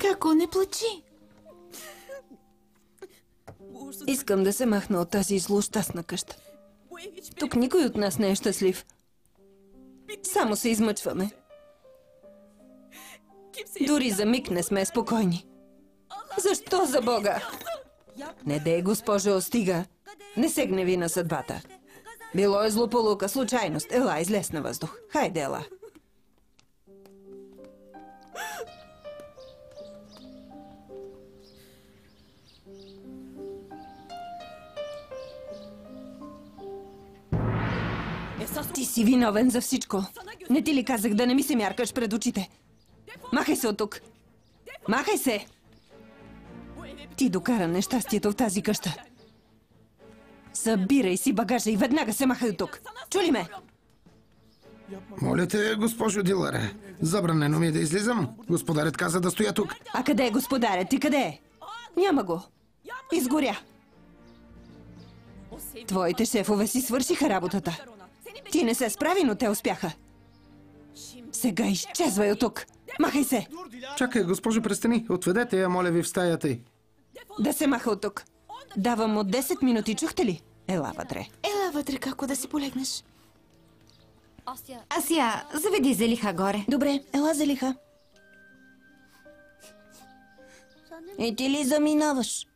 Како не плачи? Искам да се махна от тази злощастна къща. Тук никой от нас не е щастлив. Само се измъчваме. Дори за миг не сме спокойни. Защо за Бога? Не дей, госпожо, стига. Не се гневи на съдбата. Било е злополука, случайност. Ела, излез на въздух. Хайде, ела. Ти си виновен за всичко. Не ти ли казах да не ми се мяркаш пред очите? Махай се от тук! Махай се! Ти докара нещастието в тази къща. Събирай си багажа и веднага се махай от тук. Чули ме? Моля те, госпожо Диларе, забранено ми е да излизам. Господарят каза да стоя тук. А къде е господарят? Ти къде е? Няма го. Изгоря. Твоите шефове си свършиха работата. Ти не се справи, но те успяха. Сега изчезвай от тук. Махай се. Чакай, госпожо, престани. Отведете я, моля ви, в стаята й. Да се маха от тук. Давам му 10 минути, чухте ли? Ела вътре. Ела вътре, како да си полегнеш. Асия, заведи Зелиха горе. Добре, ела залиха. И ти ли заминаваш?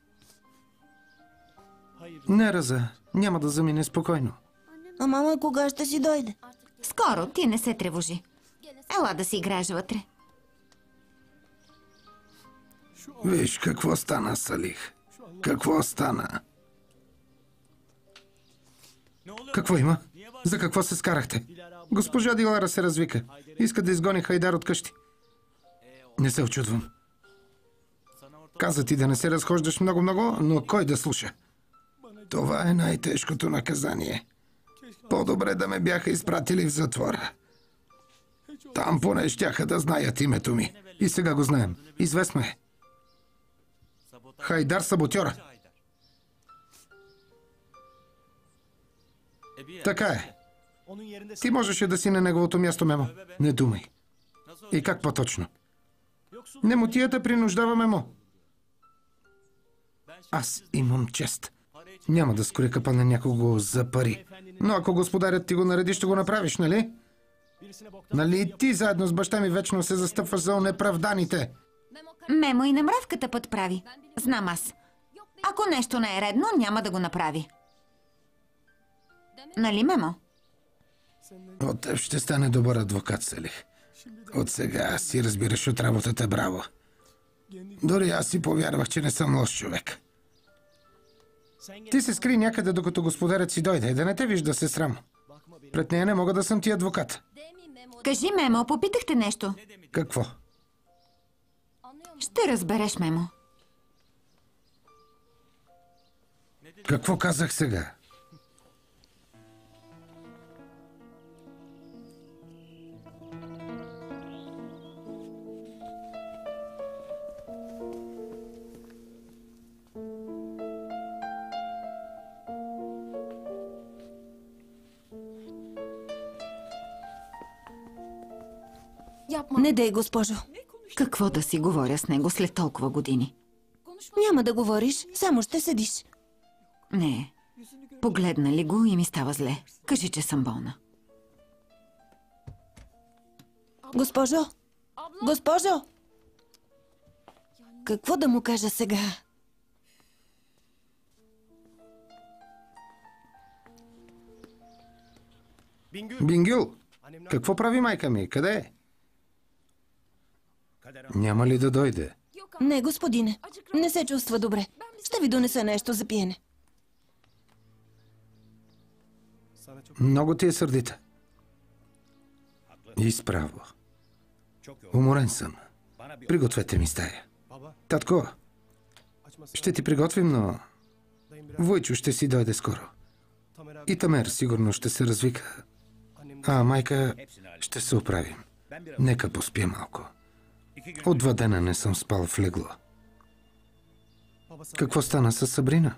Не, Раза, няма да замине спокойно. А мама кога ще си дойде? Скоро, ти не се тревожи. Ела да си играеш вътре. Виж какво стана, Салих. Какво стана? Какво има? За какво се скарахте? Госпожа Дилара се развика. Иска да изгони Хайдар от къщи. Не се очудвам. Каза ти да не се разхождаш много-много, но кой да слуша? Това е най-тежкото наказание. По-добре да ме бяха изпратили в затвора. Там поне щяха да знаят името ми. И сега го знаем. Известно е. Хайдар саботьора. Така е. Ти можеше да си на неговото място, Мемо. Не думай. И как по-точно? Немотията принуждава Мемо. Аз имам чест. Няма да скоря капа на някого за пари. Но ако господарят ти го нареди, ще го направиш, нали? Нали ти заедно с баща ми вечно се застъпваш за онеправданите? Мемо и на мравката път прави. Знам аз. Ако нещо не е редно, няма да го направи. Нали, Мемо? От теб ще стане добър адвокат, Селих. От сега си разбираш от работата, браво. Дори аз си повярвах, че не съм лош човек. Ти се скри някъде, докато господарят си дойде. Да не те вижда се срам. Пред нея не мога да съм ти адвокат. Кажи, Мемо, попитахте нещо. Какво? Ще разбереш, Мемо. Какво казах сега? Не дей, госпожо. Какво да си говоря с него след толкова години? Няма да говориш, само ще седиш. Не. Погледна ли го и ми става зле. Кажи, че съм болна. Госпожо! Госпожо! Какво да му кажа сега? Бингюл, какво прави майка ми? Къде е? Няма ли да дойде? Не, господине. Не се чувства добре. Ще ви донеса нещо за пиене. Много ти е сърдита. И справо. Уморен съм. Пригответе ми стая. Татко, ще ти приготвим, но... Войчо ще си дойде скоро. И Тамер сигурно ще се развика. А майка ще се оправим. Нека поспя малко. От два дена не съм спал в легло. Какво стана с Сабрина?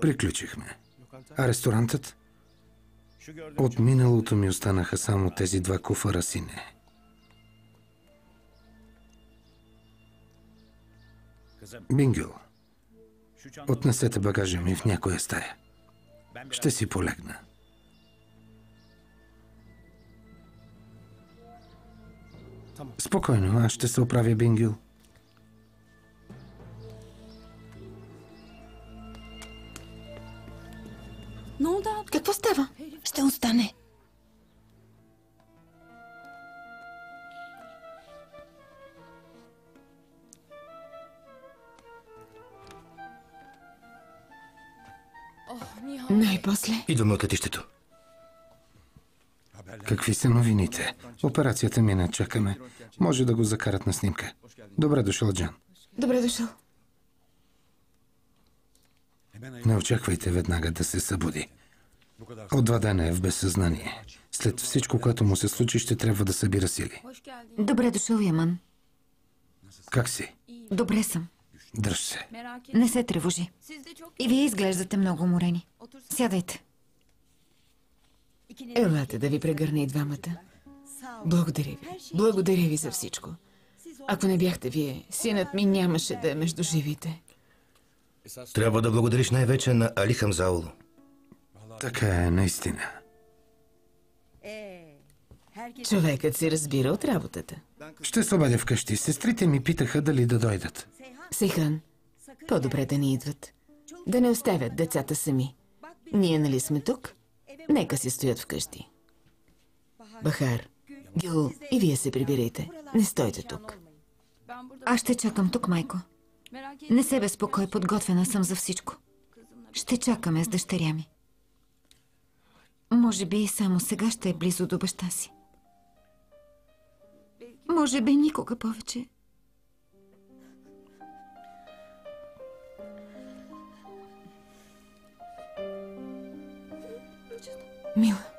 Приключихме. А ресторантът? От миналото ми останаха само тези два куфара сине. Бингюл, отнесете багажа ми в някоя стая. Ще си полегна. Спокойно, аз ще се оправя, Бингюл. Какво става? Ще остане. Най-после. Идваме от летището. Какви са новините? Операцията мина, чакаме. Може да го закарат на снимка. Добре дошъл, Джан. Добре дошъл. Не очаквайте веднага да се събуди. От два дена е в безсъзнание. След всичко, което му се случи, ще трябва да събира сили. Добре дошъл, Яман. Как си? Добре съм. Дръж се. Не се тревожи. И вие изглеждате много уморени. Сядайте. Елате да ви прегърна и двамата. Благодаря ви. Благодаря ви за всичко. Ако не бяхте вие, синът ми нямаше да е между живите. Трябва да благодариш най-вече на Али Хамзауло. Така е, наистина. Човекът си разбира от работата. Ще се обадя вкъщи. Сестрите ми питаха дали да дойдат. Сейхан, по-добре да ни идват. Да не оставят децата сами. Ние нали сме тук? Нека си стоят вкъщи. Бахар, Гюл, и вие се прибирайте. Не стойте тук. Аз ще чакам тук, майко. Не се безпокой, подготвена съм за всичко. Ще чакаме с дъщеря ми. Може би само сега ще е близо до баща си. Може би никога повече. Мила.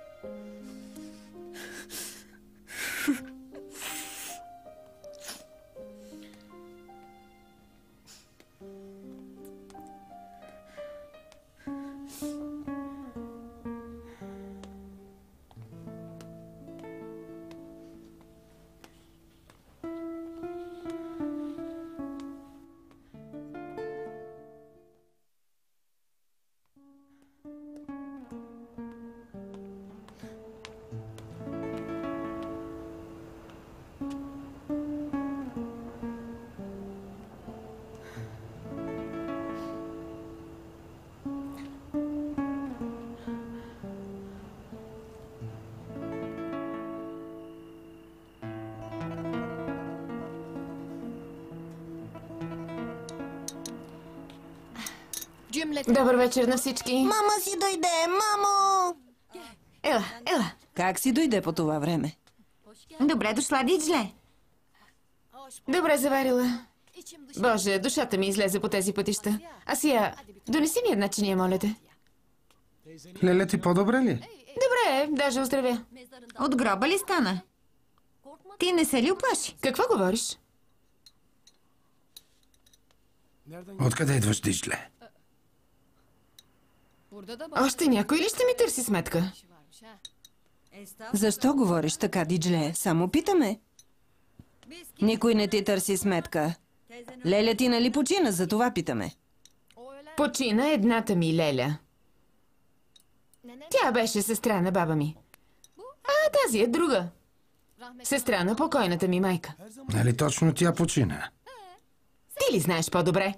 Добър вечер на всички. Мама си дойде, мамо! Ела, ела. Как си дойде по това време? Добре дошла, Диджле. Добре заварила. Боже, душата ми излезе по тези пътища. Асия, донеси ми една чиния, моля те. Леля ти по-добре ли? Добре, даже оздравя. От гроба ли стана? Ти не се ли оплаши? Какво говориш? Откъде идваш, Диджле? Още някой ли ще ми търси сметка? Защо говориш така, Диджле? Само питаме. Никой не ти търси сметка. Леля ти нали почина, за това питаме. Почина едната ми леля. Тя беше сестра на баба ми. А тази е друга. Сестра на покойната ми майка. Нали точно тя почина? Ти ли знаеш по-добре?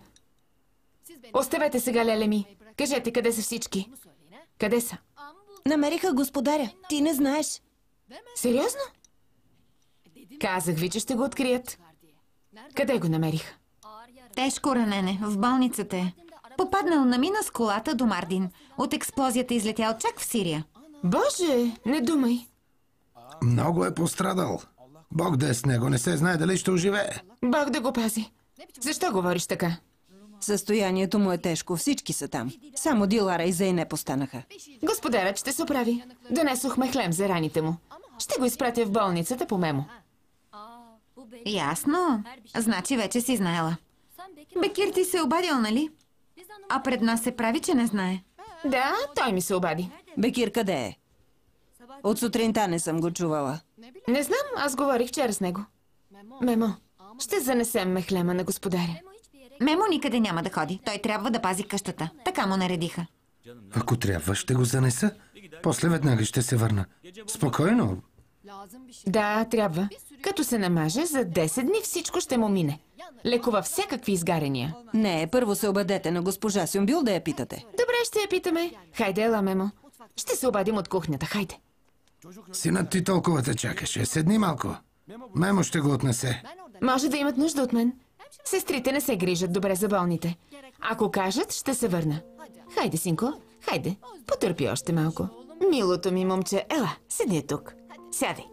Оставете сега, леле ми. Кажете къде са всички. Къде са? Намериха господаря. Ти не знаеш. Сериозно? Казах ви, че ще го открият. Къде го намериха? Тежко ранене. В болницата е. Попаднал на мина с колата до Мардин. От експлозията излетял чак в Сирия. Боже, не думай. Много е пострадал. Бог да е с него, не се знае дали ще оживее. Бог да го пази. Защо говориш така? Състоянието му е тежко. Всички са там. Само Дилара и Зейне постанаха. Господарът ще се оправи. Донесохме хлем за раните му. Ще го изпратя в болницата по мемо. Ясно. Значи вече си знаела. Бекир ти се е обадил, нали? А пред нас се прави, че не знае. Да, той ми се обади. Бекир къде е? От сутринта не съм го чувала. Не знам, аз говорих вчера с него. Мемо, ще занесем мехлема на господаря. Мемо никъде няма да ходи. Той трябва да пази къщата. Така му наредиха. Ако трябва, ще го занеса. После веднага ще се върна. Спокойно. Да, трябва. Като се намаже, за 10 дни всичко ще му мине. Лекува всякакви изгарения. Не, първо се обадете на госпожа Сюмбюл да я питате. Добре, ще я питаме. Хайде, ела, Мемо. Ще се обадим от кухнята, хайде. Синът ти толкова те чакаше. Седни малко. Мемо ще го отнесе. Може да имат нужда от мен. Сестрите не се грижат добре за болните. Ако кажат, ще се върна. Хайде, синко, хайде. Потърпи още малко. Милото ми момче, ела, седни тук. Сядай.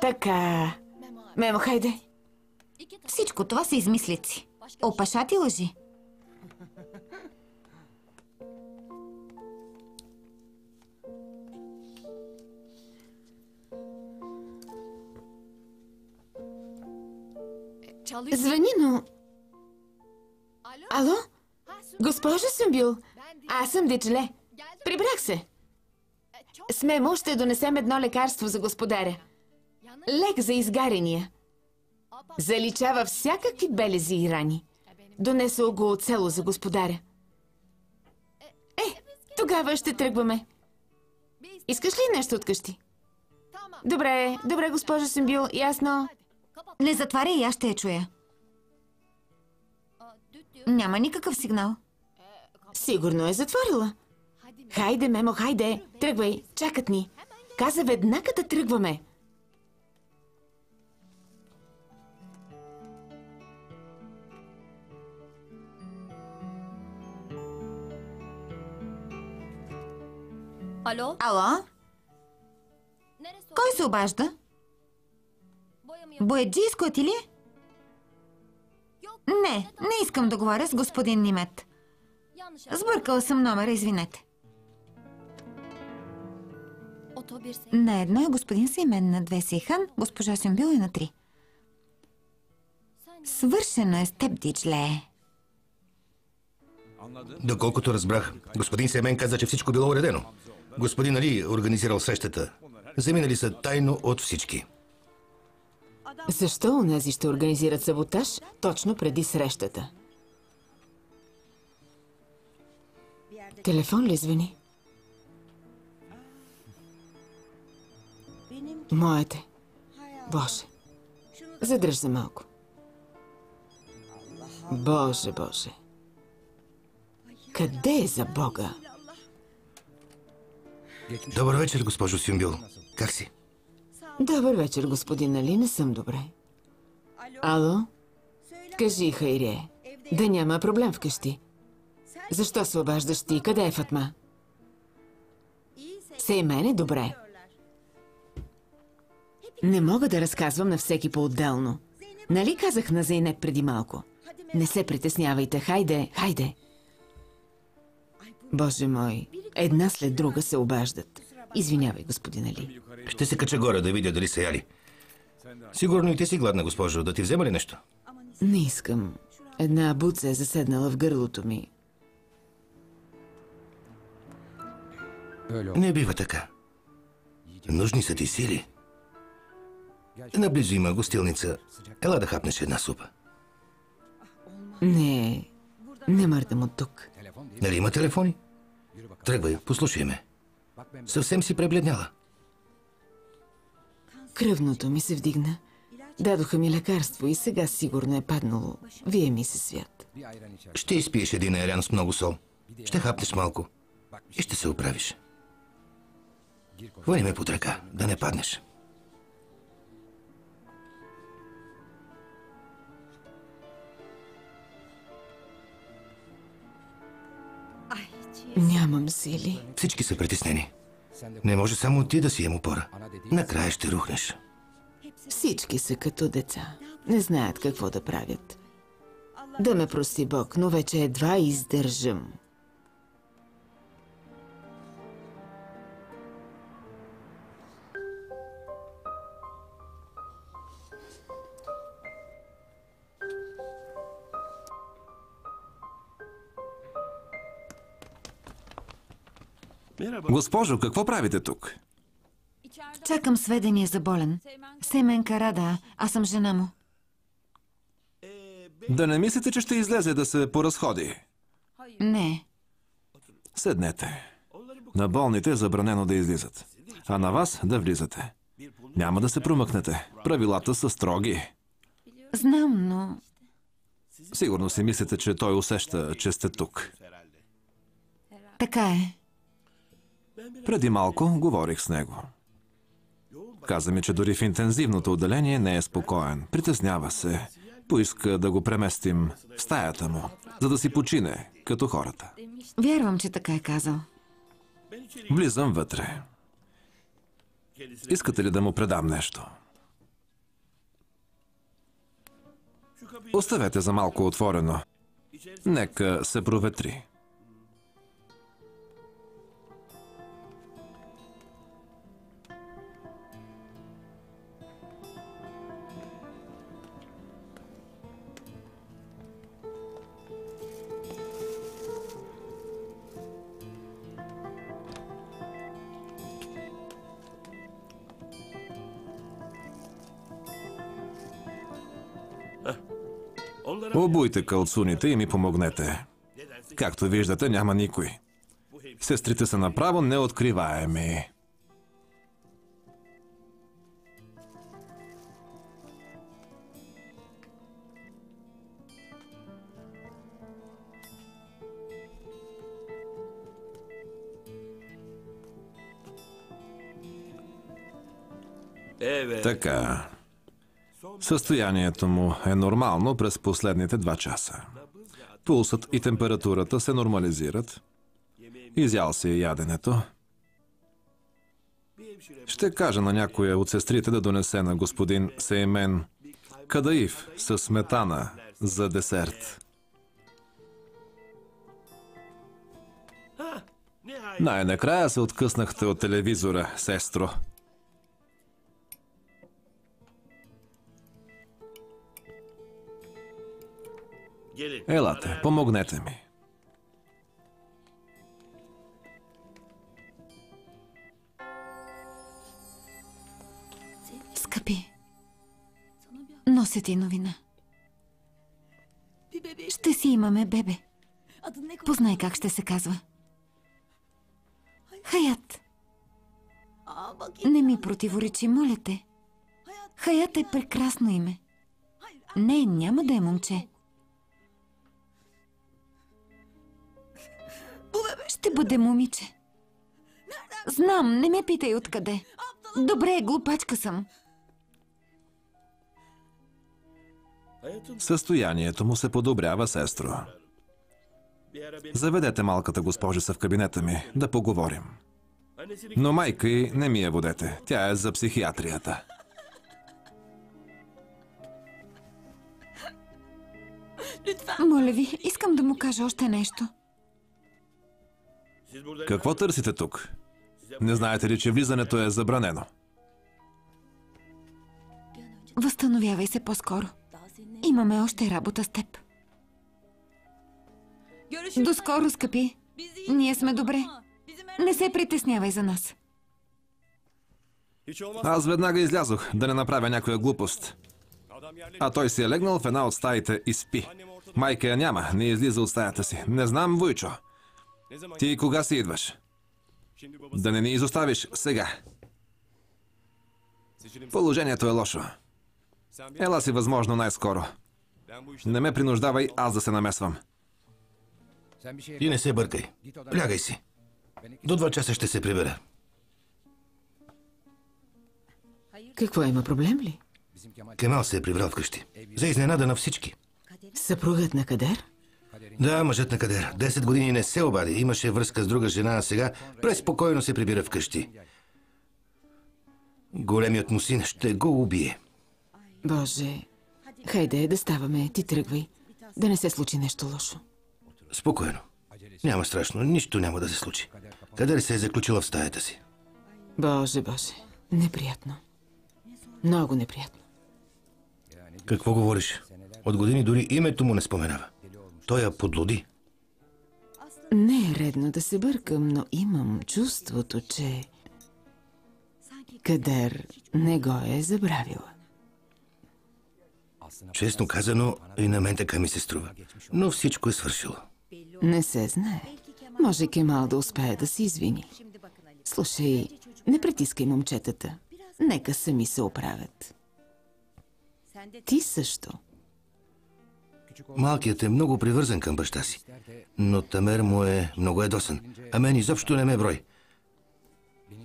Така. Мемо, хайде. Всичко това са измислици. Опашати лъжи. Звъни, но... Ало? Госпожа Сумбил, аз съм Дичле. Прибрах се. С Мемо ще донесем едно лекарство за господаря. Лек за изгарения. Заличава всякакви белези и рани. Донесъл го от село за господаря. Е, тогава ще тръгваме. Искаш ли нещо от къщи? Добре, добре, госпожа Симбил, ясно. Не затваря и аз ще я чуя. Няма никакъв сигнал. Сигурно е затворила. Хайде, Мемо, хайде. Тръгвай, чакат ни. Каза веднага да тръгваме. Alo? Ало? Кой се обажда? Бояджийското ли? Не, не искам да говоря с господин Нимет. Сбъркала съм номера, извинете. На едно е господин Сеймен, на две Сейхан, госпожа Сюмбил е на три. Свършено е с теб, Дичле. Доколкото разбрах, господин Семен каза, че всичко било уредено. Господин Али организирал срещата. Заминали са тайно от всички. Защо унези ще организират саботаж точно преди срещата? Телефон ли звъни? Моете. Боже. Задръж се малко. Боже, Боже. Къде е за Бога? Добър вечер, госпожо Сюмбил. Как си? Добър вечер, господин Али. Не съм добре. Ало? Кажи, Хайре, да няма проблем вкъщи. Защо се обаждаш ти? Къде е Фатма? Сей мене добре. Не мога да разказвам на всеки по-отделно. Нали казах на Зейнеп преди малко? Не се притеснявайте. Хайде, хайде. Боже мой, една след друга се обаждат. Извинявай, господин Али. Ще се кача горе да видя дали са яли. Сигурно и ти си гладна, госпожо. Да ти взема ли нещо? Не искам. Една буца е заседнала в гърлото ми. Не бива така. Нужни са ти сили. Наблизо има гостилница. Ела да хапнеш една супа. Не, не мърдам от тук. Нали има телефони? Тръгвай, послушай ме. Съвсем си пребледняла. Кръвното ми се вдигна. Дадоха ми лекарство и сега сигурно е паднало. Вие ми се свят. Ще изпиеш един аерян с много сол. Ще хапнеш малко. И ще се оправиш. Хвани ме под ръка, да не паднеш. Нямам сили. Всички са притеснени. Не може само ти да си им опора. Накрая ще рухнеш. Всички са като деца. Не знаят какво да правят. Да ме прости Бог, но вече едва издържам. Госпожо, какво правите тук? Чакам сведения за болен. Семен Карада, аз съм жена му. Да не мислите, че ще излезе да се поразходи. Не. Седнете. На болните е забранено да излизат. А на вас да влизате. Няма да се промъкнете. Правилата са строги. Знам, но... Сигурно си мислите, че той усеща, че сте тук. Така е. Преди малко говорих с него. Каза ми, че дори в интензивното отделение не е спокоен. Притеснява се. Поиска да го преместим в стаята му, за да си почине, като хората. Вярвам, че така е казал. Влизам вътре. Искате ли да му предам нещо? Оставете за малко отворено. Нека се проветри. Обуйте калцуните и ми помогнете. Както виждате, няма никой. Сестрите са направо неоткриваеми. Така. Състоянието му е нормално през последните два часа. Пулсът и температурата се нормализират. Изял си яденето. Ще кажа на някоя от сестрите да донесе на господин Сеймен кадаив с сметана за десерт. Най-накрая се откъснахте от телевизора, сестро. Елате, помогнете ми. Скъпи, нося ти новина. Ще си имаме бебе. Познай как ще се казва. Хаят. Не ми противоречи, моля те. Хаят е прекрасно име. Не, няма да е момче. Ще бъде момиче. Знам, не ме питай откъде. Добре, глупачка съм. Състоянието му се подобрява, сестро. Заведете малката госпожица в кабинета ми, да поговорим. Но майка й не ми я водете. Тя е за психиатрията. Моля ви, искам да му кажа още нещо. Какво търсите тук? Не знаете ли, че влизането е забранено? Възстановявай се по-скоро. Имаме още работа с теб. До скоро, скъпи. Ние сме добре. Не се притеснявай за нас. Аз веднага излязох, да не направя някоя глупост. А той си е легнал в една от стаите и спи. Майка я няма, не излиза от стаята си. Не знам, Войчо. Ти кога си идваш? Да не ни изоставиш сега. Положението е лошо. Ела си възможно най-скоро. Не ме принуждавай аз да се намесвам. Ти не се бъркай. Лягай си. До два часа ще се прибера. Какво има проблем ли? Кемал се е прибрал вкъщи. За изненада на всички. Съпругът на Кадер? Да, мъжът на Кадер. Десет години не се обади. Имаше връзка с друга жена, а сега преспокойно се прибира вкъщи. Големият му син ще го убие. Боже, хайде да ставаме, ти тръгвай. Да не се случи нещо лошо. Спокойно. Няма страшно, нищо няма да се случи. Кадер се е заключила в стаята си. Боже, боже, неприятно. Много неприятно. Какво говориш? От години дори името му не споменава. Той я подлоди. Не е редно да се бъркам, но имам чувството, че... Кадер не го е забравила. Честно казано, и на мен така ми се струва. Но всичко е свършило. Не се знае. Може Кемал да успее да се извини. Слушай, не притискай момчетата. Нека сами се оправят. Ти също. Малкият е много привързан към баща си. Но Тамер му е много едосан. А мен изобщо не ме брой.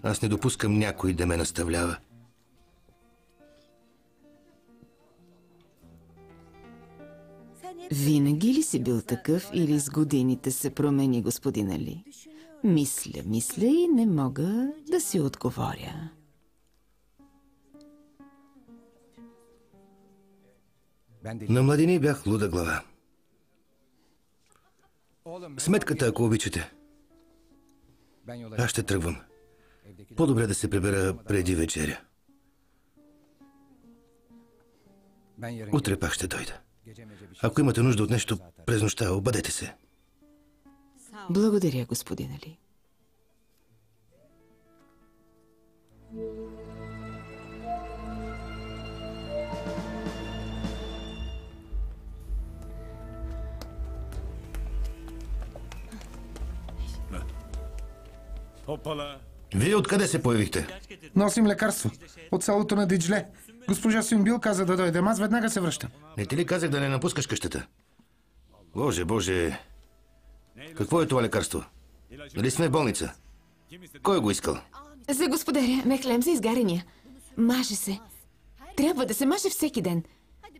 Аз не допускам някой да ме наставлява. Винаги ли си бил такъв или с годините се промени, господин Али? Мисля, мисля и не мога да си отговоря. На младини бях луда глава. Сметката, ако обичате. Аз ще тръгвам. По-добре да се прибера преди вечеря. Утре пак ще дойда. Ако имате нужда от нещо през нощта, обадете се. Благодаря, господин Али. Вие откъде се появихте? Носим лекарство. От селото на Диджле. Госпожа Симбил каза да дойдем. Аз веднага се връщам. Не ти ли казах да не напускаш къщата? Боже, боже. Какво е това лекарство? Нали сме в болница? Кой го искал? За господаря, мехлем за изгарения. Маже се. Трябва да се маже всеки ден.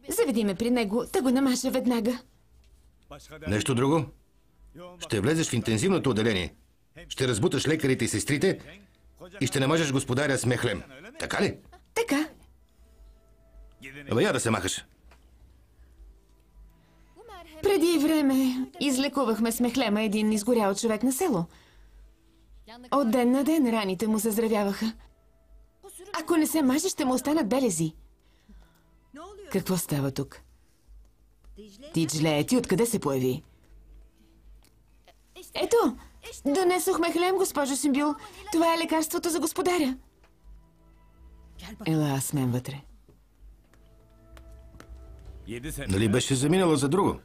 Заведи ме при него, да го намажа веднага. Нещо друго? Ще влезеш в интензивното отделение. Ще разбуташ лекарите и сестрите и ще намажеш господаря с мехлем. Така ли? Така. Абе, я да се махаш. Преди време излекувахме с мехлема един изгорял човек на село. От ден на ден раните му заздравяваха. Ако не се маже, ще му останат белези. Какво става тук? Тиджле, ти откъде се появи? Ето, донесохме хлем, госпожо Симбил. Това е лекарството за господаря. Ела, аз мен вътре. Нали беше заминала за друго?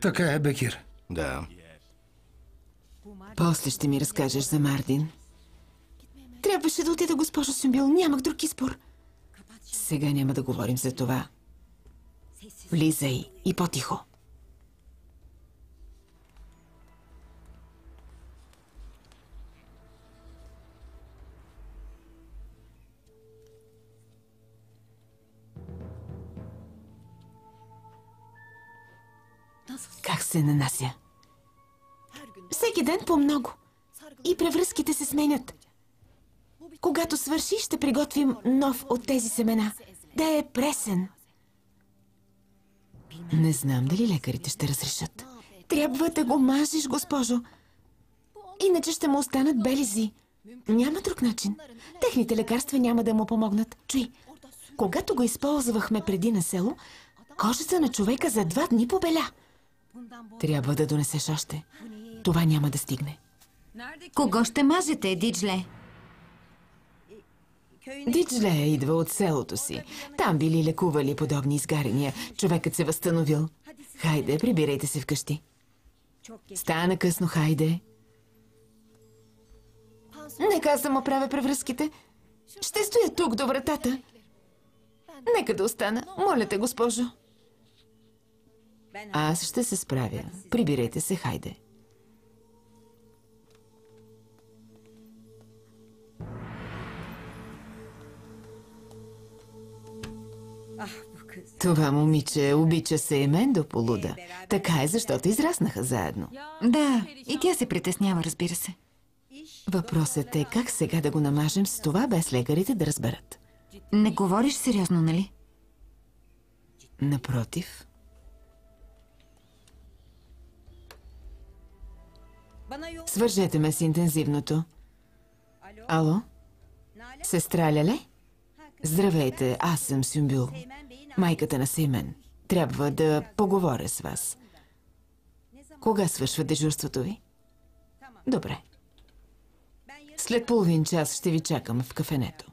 Така е, Бекир. Да. После ще ми разкажеш за Мардин. Трябваше да отида, госпожо Симбил. Нямах друг избор. Сега няма да говорим за това. Влизай и по-тихо. Как се нанася? Всеки ден по много. И превръзките се сменят. Когато свърши, ще приготвим нов от тези семена. Да е пресен. Не знам дали лекарите ще разрешат. Трябва да го мажеш, госпожо. Иначе ще му останат белези. Няма друг начин. Техните лекарства няма да му помогнат. Чуй, когато го използвахме преди на село, кожата на човека за два дни побеля. Трябва да донесеш още. Това няма да стигне. Кого ще мазете, Диджле? Диджле идва от селото си. Там били лекували подобни изгарения. Човекът се възстановил. Хайде, прибирайте се вкъщи. Стана късно, хайде. Нека аз да му правя превръзките. Ще стоя тук до вратата. Нека да остана. Моля те, госпожо. Аз ще се справя. Прибирайте се, хайде. Това момиче обича се и мен до полуда. Така е, защото израснаха заедно. Да, и тя се притеснява, разбира се. Въпросът е как сега да го намажем с това, без лекарите да разберат. Не говориш сериозно, нали? Напротив, свържете ме с интензивното. Ало? Сестра Леле? Здравейте, аз съм Сюмбюл. Майката на Сеймен. Трябва да поговоря с вас. Кога свършва дежурството ви? Добре. След половин час ще ви чакам в кафенето.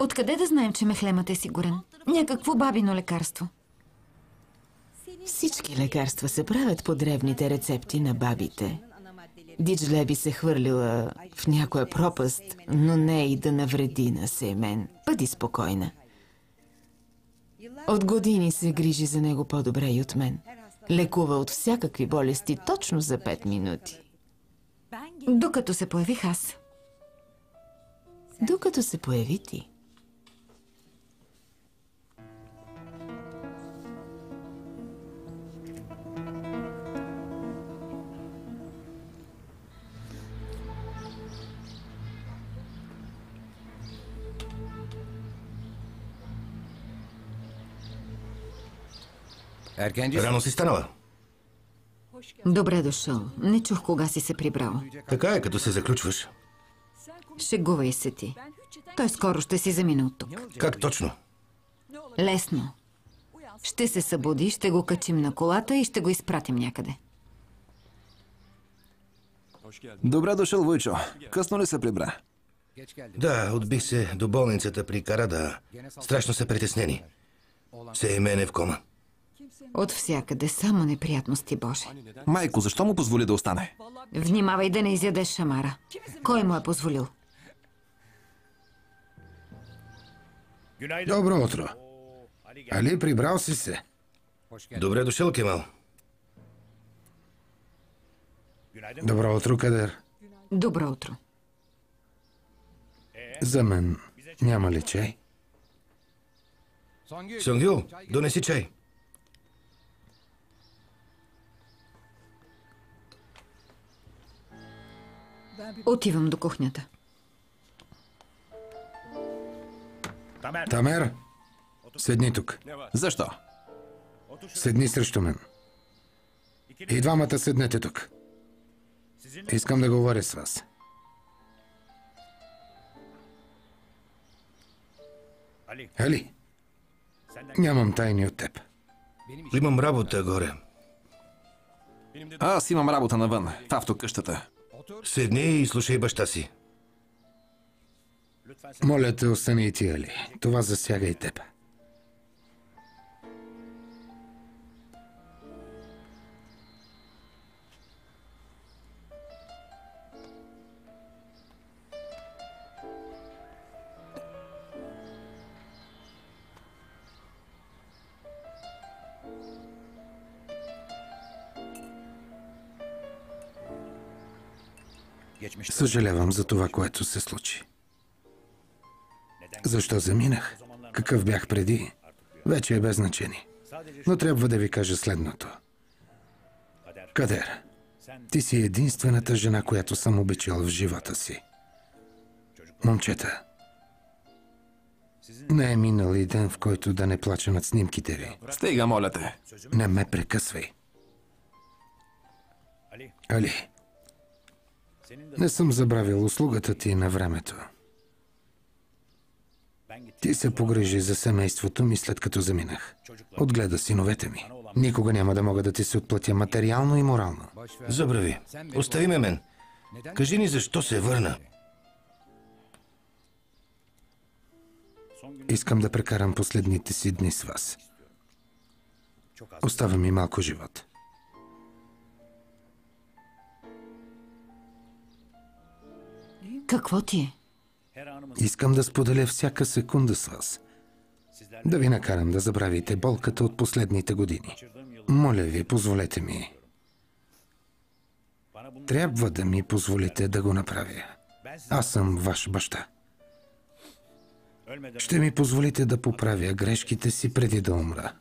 Откъде да знаем, че мехлемът е сигурен? Някакво бабино лекарство. Всички лекарства се правят по древните рецепти на бабите. Диджле би се хвърлила в някоя пропаст, но не и да навреди на Сеймен. Бъди спокойна. От години се грижи за него по-добре и от мен. Лекува от всякакви болести точно за 5 минути. Докато се появих аз. Докато се появи ти. Рано си станала. Добре дошъл. Не чух кога си се прибрал. Така е, като се заключваш. Шегувай се ти. Той скоро ще си замине от тук. Как точно? Лесно. Ще се събуди, ще го качим на колата и ще го изпратим някъде. Добре дошъл, Войчо. Късно ли се прибра? Да, отбих се до болницата при Карада. Страшно са притеснени. Се е мене в кома. От всякъде само неприятности, Боже. Майко, защо му позволи да остане? Внимавай да не изядеш шамара. Кой му е позволил? Добро утро. Али, прибрал си се? Добре дошъл, Кемал. Добро утро, Кадер. Добро утро. За мен няма ли чай? Сонгюл, донеси чай. Отивам до кухнята. Тамер, седни тук. Защо? Седни срещу мен. И двамата седнете тук. Искам да говоря с вас. Али, нямам тайни от теб. Имам работа горе. Аз имам работа навън, в автокъщата. Седни и слушай баща си. Моля те, остани и ти, Али. Това засяга и теб. Съжалявам за това, което се случи. Защо заминах? Какъв бях преди? Вече е без значение. Но трябва да ви кажа следното. Кадер, ти си единствената жена, която съм обичал в живота си. Момчета, не е минал и ден, в който да не плача над снимките ви. Стига, моля те. Не ме прекъсвай. Али, не съм забравил услугата ти на времето. Ти се погрежи за семейството ми след като заминах. Отгледа синовете ми. Никога няма да мога да ти се отплатя материално и морално. Забрави. Остави ме мен. Кажи ни защо се върна. Искам да прекарам последните си дни с вас. Остава ми малко живот. Какво ти е? Искам да споделя всяка секунда с вас. Да ви накарам да забравите болката от последните години. Моля ви, позволете ми. Трябва да ми позволите да го направя. Аз съм ваш баща. Ще ми позволите да поправя грешките си преди да умра.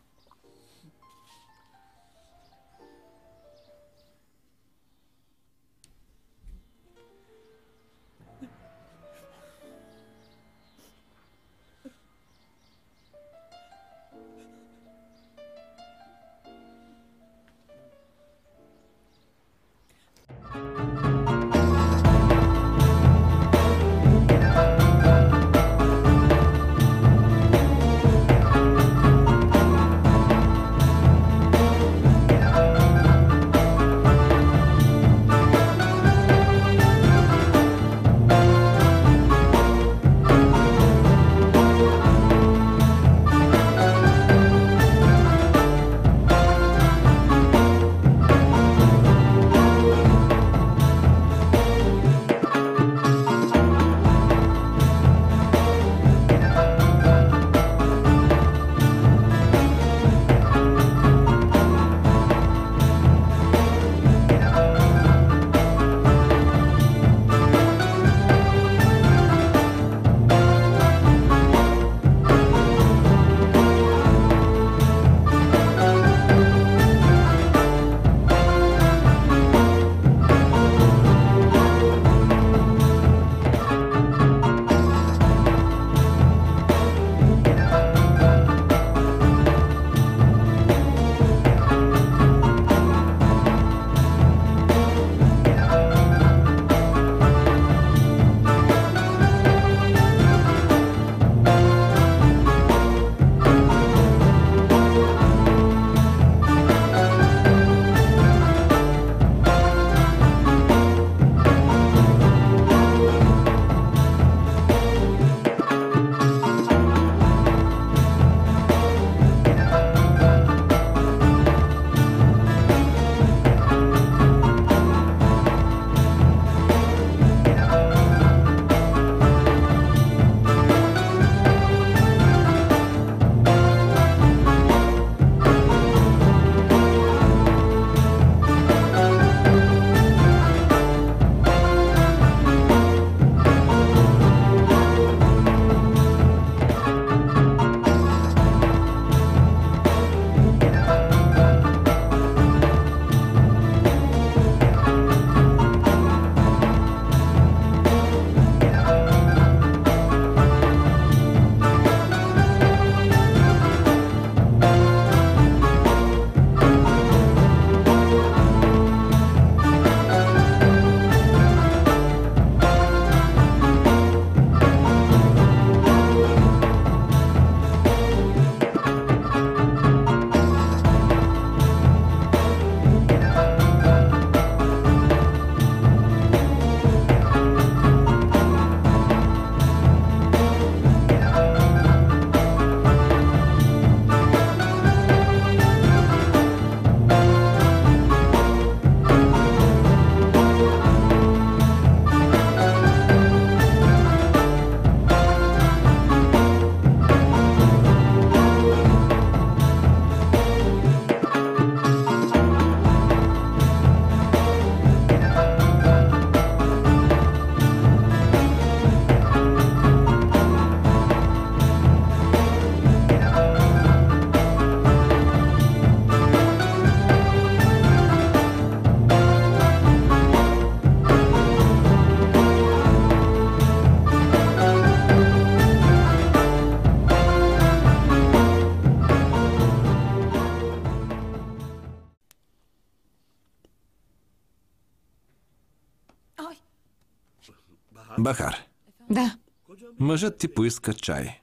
Мъжът ти поиска чай.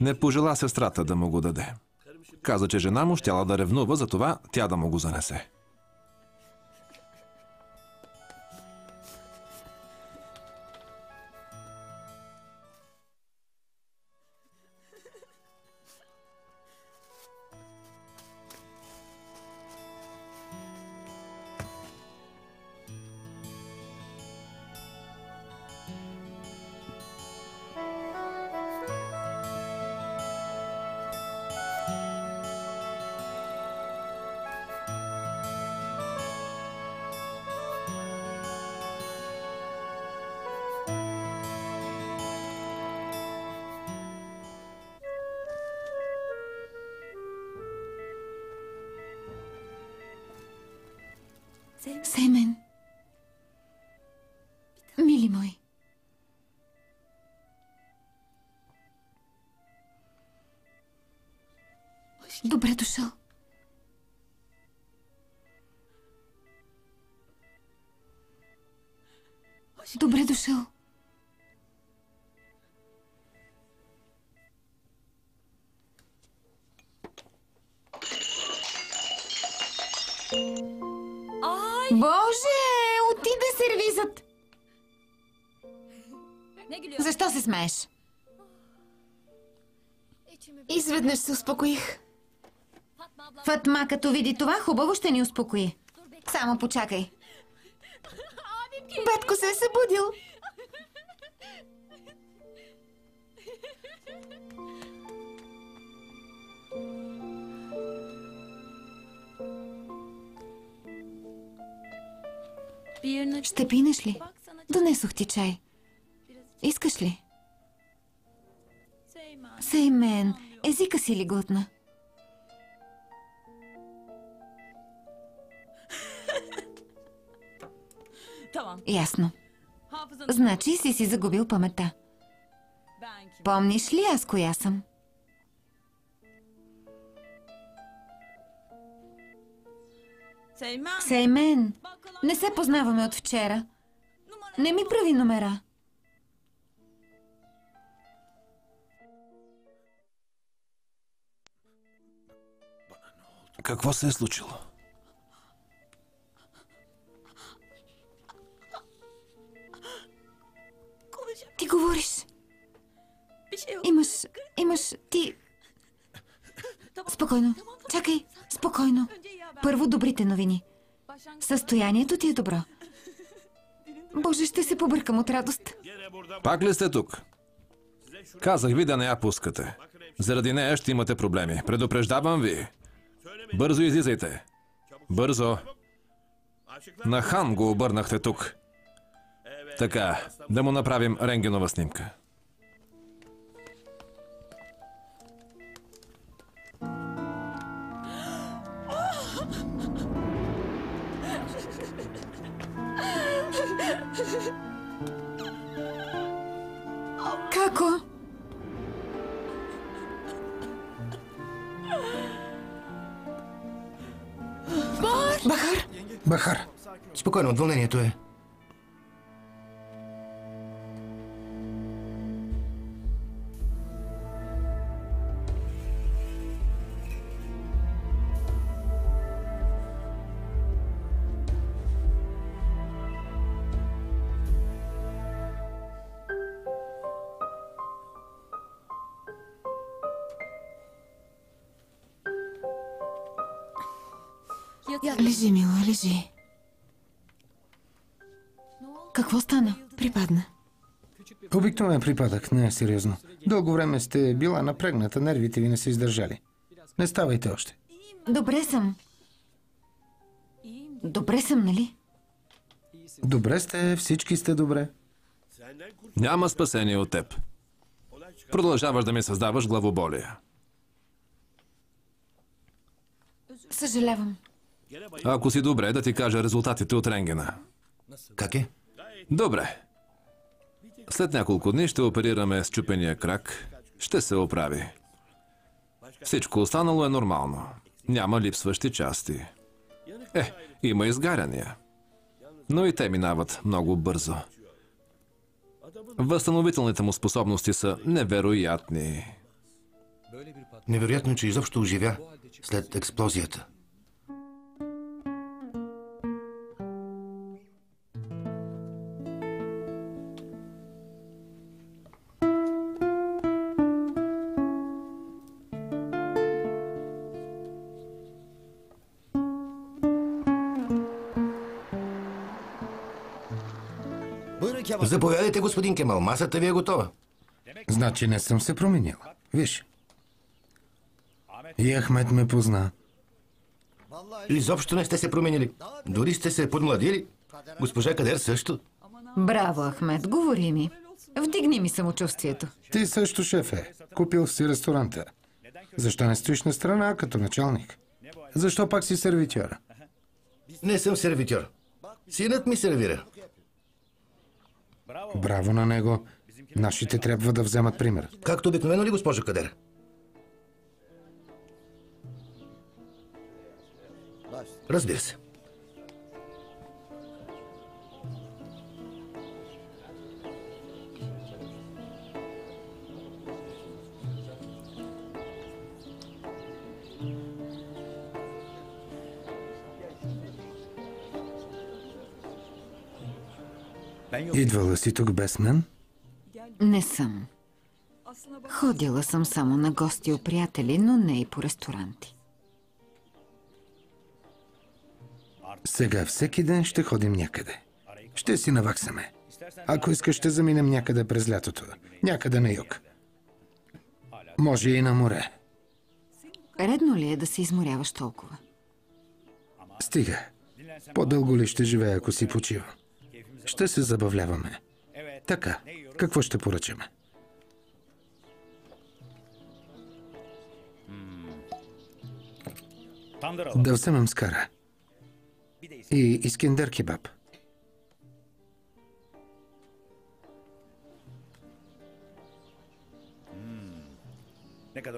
Не пожела сестрата да му го даде. Каза, че жена му щяла да ревнува, затова тя да му го занесе. Семен. Мили мой. Добре дошъл. Добре дошъл. Защо се смееш? Изведнъж се успокоих. Фатма, като види това, хубаво ще ни успокои. Само почакай. Батко се е събудил. Ще пинеш ли? Донесох ти чай. Искаш ли? Сей мен, езика си ли глътна? Ясно. Значи си си загубил паметта. Помниш ли аз коя съм? Сеймен, не се познаваме от вчера. Не ми прави номера. Какво се е случило? Ти говориш. Имаш, имаш, ти... Спокойно. Чакай, спокойно. Първо добрите новини. Състоянието ти е добро. Боже, ще се побъркам от радост. Пак ли сте тук? Казах ви да не я пускате. Заради нея ще имате проблеми. Предупреждавам ви. Бързо излизайте. Бързо. На хан го обърнахте тук. Така, да му направим рентгенова снимка. Бахар, спокойно, от вълнението е. Лежи. Какво стана? Припадна. Обикновен припадък, не е сериозно. Дълго време сте била напрегната, нервите ви не са издържали. Не ставайте още. Добре съм. Добре съм, нали? Добре сте, всички сте добре. Няма спасение от теб. Продължаваш да ми създаваш главоболие. Съжалявам. Ако си добре, да ти кажа резултатите от рентгена. Как е? Добре. След няколко дни ще оперираме счупения крак. Ще се оправи. Всичко останало е нормално. Няма липсващи части. Е, има изгаряния. Но и те минават много бързо. Възстановителните му способности са невероятни. Невероятно, че изобщо оживя след експлозията. Заповядайте, господин Кемал. Масата ви е готова. Значи не съм се променил. Виж. И Ахмед ме позна. Изобщо не сте се променили. Дори сте се подмладили. Госпожа Кадер също. Браво, Ахмед, говори ми. Вдигни ми самочувствието. Ти също, шефе. Купил си ресторанта. Защо не стоиш на страна като началник? Защо пак си сервитьор? Не съм сервитьор. Синът ми сервира. Браво на него. Нашите трябва да вземат пример. Както обикновено ли, госпожо Кадер? Разбира се. Идвала си тук без мен? Не съм. Ходила съм само на гости у приятели, но не и по ресторанти. Сега всеки ден ще ходим някъде. Ще си наваксаме. Ако искаш, ще заминем някъде през лятото. Някъде на юг. Може и на море. Редно ли е да се изморяваш толкова? Стига. По-дълго ли ще живея, ако си почивам? Ще се забавляваме. Така, какво ще поръчаме? Да вземем скара. И искендер кебаб.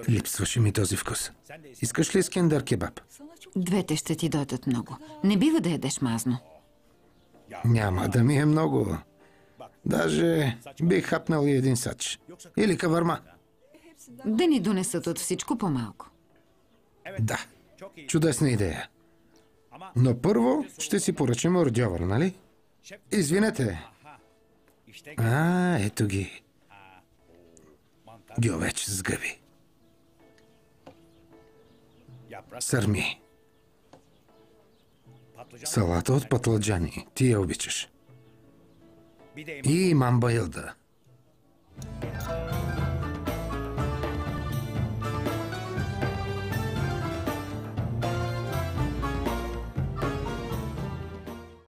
Липсваше ми този вкус. Искаш ли искендер кебаб? Двете ще ти дойдат много. Не бива да ядеш мазно. Няма да ми е много. Даже бих хапнал и един сач. Или каварма. Да ни донесат от всичко по-малко. Да, чудесна идея. Но първо ще си поръчаме ордьовър, нали? Извинете. А, ето ги. Гьовеч с гъби. Сърми. Salata от patlıcani. Ти я обичаш. И имам bayıldı.